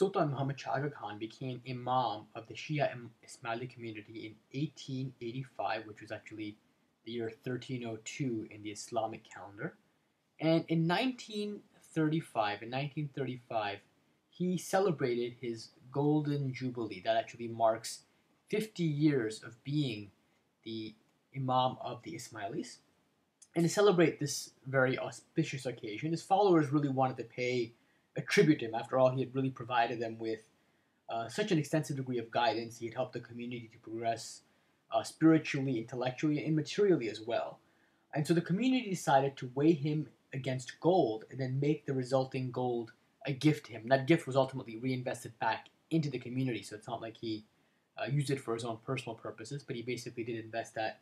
Sultan Muhammad Shah Aga Khan became Imam of the Shia Ismaili community in 1885, which was actually the year 1302 in the Islamic calendar. And in 1935, in 1935, he celebrated his golden jubilee. That actually marks 50 years of being the Imam of the Ismailis. And to celebrate this very auspicious occasion, his followers really wanted to pay a tribute to him. After all, he had really provided them with uh, such an extensive degree of guidance. He had helped the community to progress uh, spiritually, intellectually, and materially as well. And so the community decided to weigh him against gold and then make the resulting gold a gift to him. That gift was ultimately reinvested back into the community. So it's not like he uh, used it for his own personal purposes, but he basically did invest that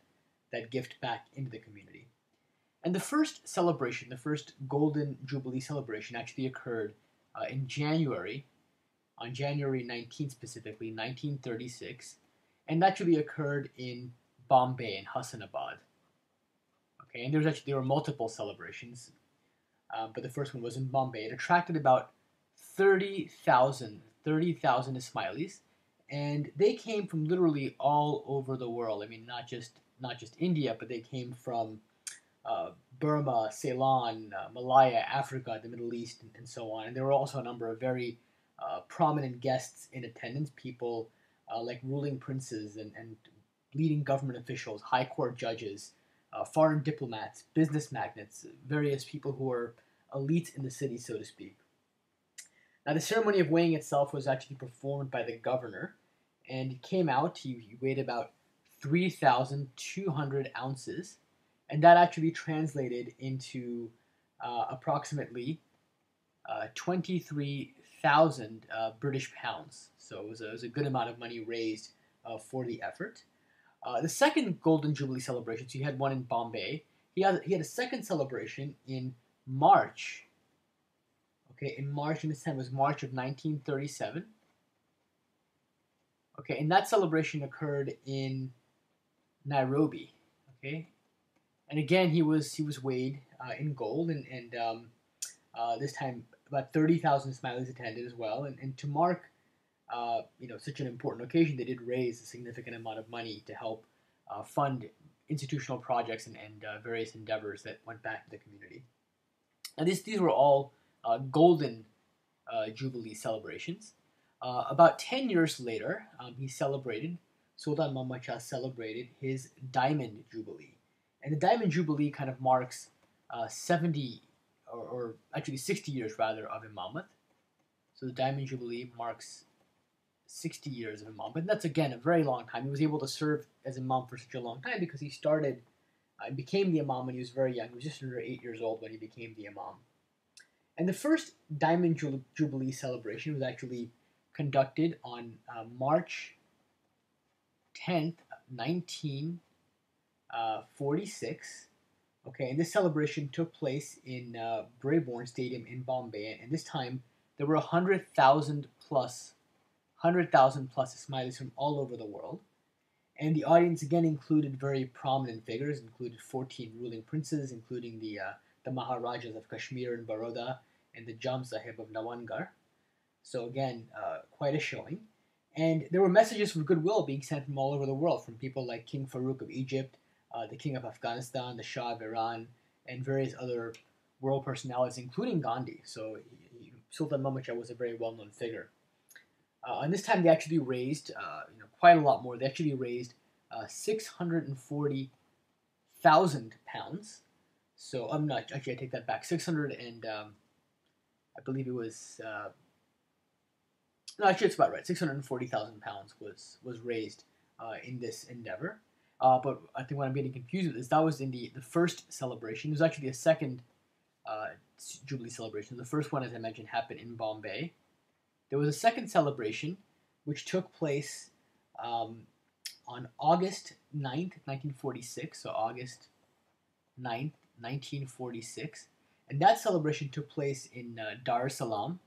that gift back into the community. And the first celebration, the first Golden Jubilee celebration, actually occurred uh, in January, on January 19th specifically, 1936, and that actually occurred in Bombay, in Hassanabad. Okay, and there was actually there were multiple celebrations, uh, but the first one was in Bombay. It attracted about 30,000 30,000 Ismailis, and they came from literally all over the world. I mean, not just not just India, but they came from uh, Burma, Ceylon, uh, Malaya, Africa, the Middle East, and, and, so on. And there were also a number of very uh, prominent guests in attendance, people uh, like ruling princes and, and leading government officials, high court judges, uh, foreign diplomats, business magnates, various people who were elites in the city, so to speak. Now, the ceremony of weighing itself was actually performed by the governor, and he came out, he, he weighed about 3,200 ounces, and that actually translated into uh, approximately uh, 23,000 uh, British pounds. So it was, a, it was, a, good amount of money raised uh, for the effort. Uh, the second Golden Jubilee celebration, so he had one in Bombay. He had, he had a second celebration in March. Okay, in March, and this time was March of 1937. Okay, and that celebration occurred in Nairobi. Okay, and again he was he was weighed uh, in gold, and and um, uh, this time about thirty thousand Ismailis attended as well. And, and to mark uh, you know such an important occasion, they did raise a significant amount of money to help uh, fund institutional projects and, and uh, various endeavors that went back to the community. And this, these were all uh, golden jubilee celebrations. about ten years later, um, he celebrated Sultan Muhammad Shah celebrated his Diamond Jubilee. And the Diamond Jubilee kind of marks uh, 70, or, or, actually 60 years rather, of Imamate. So the Diamond Jubilee marks 60 years of Imam. But that's again a very long time. He was able to serve as Imam for such a long time because he started uh, became the Imam when he was very young. He was just under eight years old when he became the Imam. And the first Diamond Jubilee celebration was actually conducted on uh, March 10th, 1946. Uh, okay, and this celebration took place in uh, Brabourne Stadium in Bombay, and this time there were 100,000 plus, 100,000 plus Ismailis from all over the world. And the audience again included very prominent figures, included 14 ruling princes, including the, uh, the Maharajas of Kashmir and Baroda and the Jam Sahib of Nawanagar. So again, uh, quite a showing. And there were messages of goodwill being sent from all over the world, from people like King Farouk of Egypt, uh, the King of Afghanistan, the Shah of Iran, and various other world personalities, including Gandhi. So he, Sultan Shah was a very well-known figure. Uh, and this time they actually raised uh, you know, quite a lot more. They actually raised uh, 640,000 pounds. So I'm not, actually I take that back, 600 and um, I believe it was uh, no, actually, it's about right. Six hundred forty thousand pounds was was raised uh, in this endeavor. Uh, but I think what I'm getting confused with is that was in the the first celebration. There's actually a second uh, Jubilee celebration. The first one, as I mentioned, happened in Bombay. There was a second celebration, which took place um, on August 9th, 1946. So August 9th, 1946. And that celebration took place in uh, Dar es Salaam,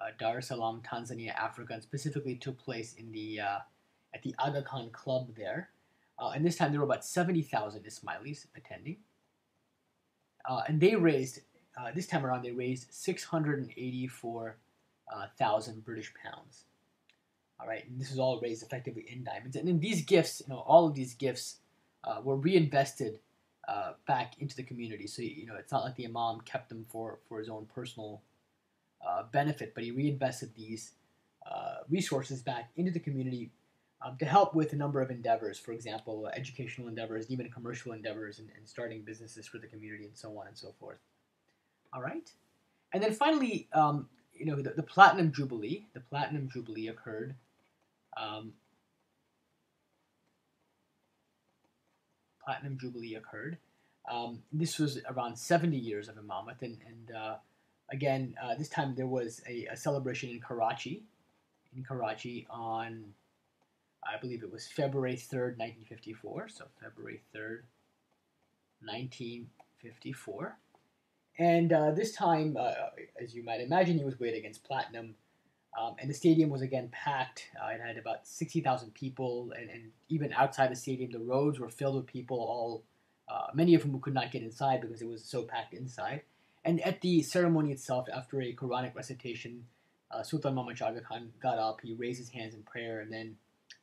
uh, Dar es Salaam, Tanzania, Africa, and specifically took place in the uh, at the Aga Khan Club there. Uh, and this time there were about 70,000 Ismailis attending. Uh, and they raised, uh, this time around, they raised 684,000 uh, British pounds. All right, and this was all raised effectively in diamonds. And then these gifts, you know, all of these gifts uh, were reinvested uh, back into the community. So you know, it's not like the imam kept them for for his own personal uh, benefit, but he reinvested these resources back into the community um, to help with a number of endeavors. For example, educational endeavors, even commercial endeavors, and, and starting businesses for the community, and so on and so forth. All right, and then finally, um, you know, the, the, platinum jubilee. The platinum jubilee occurred. Um, platinum jubilee occurred. Um, this was around 70 years of Imamate, and, and uh, again, uh, this time there was a, a, celebration in Karachi, in Karachi on, I believe it was February 3rd, 1954. So February 3rd, 1954. And uh, this time, uh, as you might imagine, he was weighed against platinum. Um, and the stadium was again packed. Uh, it had about 60,000 people, and, and, even outside the stadium, the roads were filled with people, all uh, many of whom could not get inside because it was so packed inside. And at the ceremony itself, after a Quranic recitation, uh, Sultan Muhammad Aga Khan got up, he raised his hands in prayer, and then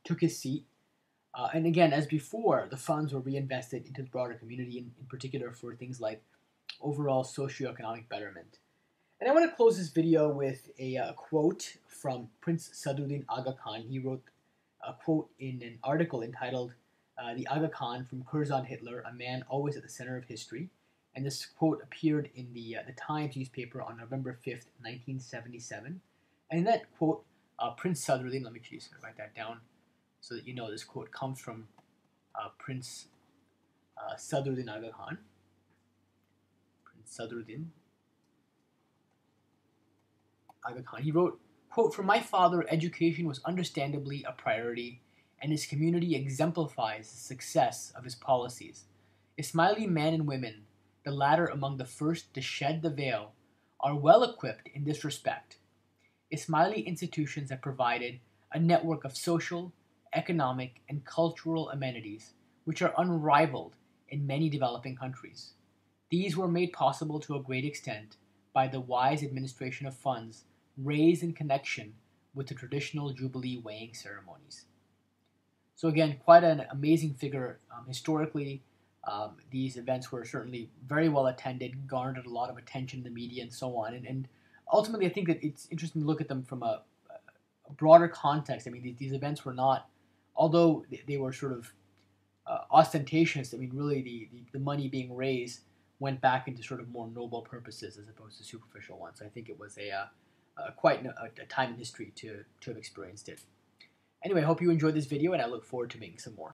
took his seat. Uh, and again, as before, the funds were reinvested into the broader community, in, in particular for things like overall socioeconomic betterment. And I want to close this video with a uh, quote from Prince Sadruddin Aga Khan. He wrote a quote in an article entitled uh, The Aga Khan from Curzon Hitler, a man always at the center of history. And this quote appeared in the, uh, the Times newspaper on November 5th, 1977. And in that quote, uh, Prince Sadruddin, let me just write that down so that you know this quote comes from uh, Prince uh, Sadruddin Aga Khan. Prince Sadruddin Aga Khan. He wrote, quote, For my father, education was understandably a priority, and his community exemplifies the success of his policies. Ismaili men and women, the latter among the first to shed the veil, are well equipped in this respect. Ismaili institutions have provided a network of social, economic, and cultural amenities which are unrivaled in many developing countries. These were made possible to a great extent by the wise administration of funds raised in connection with the traditional Jubilee weighing ceremonies. So, again, quite an amazing figure. Um, historically, um, these events were certainly very well attended, garnered a lot of attention in the media, and so on. And, and ultimately, I think that it's interesting to look at them from a, a broader context. I mean, these, these, events were not, although they, were sort of uh, ostentatious, I mean, really the, the, the money being raised went back into sort of more noble purposes as opposed to superficial ones. I think it was a uh, quite a, a, time in history to, to have experienced it. Anyway, I hope you enjoyed this video, and I look forward to making some more.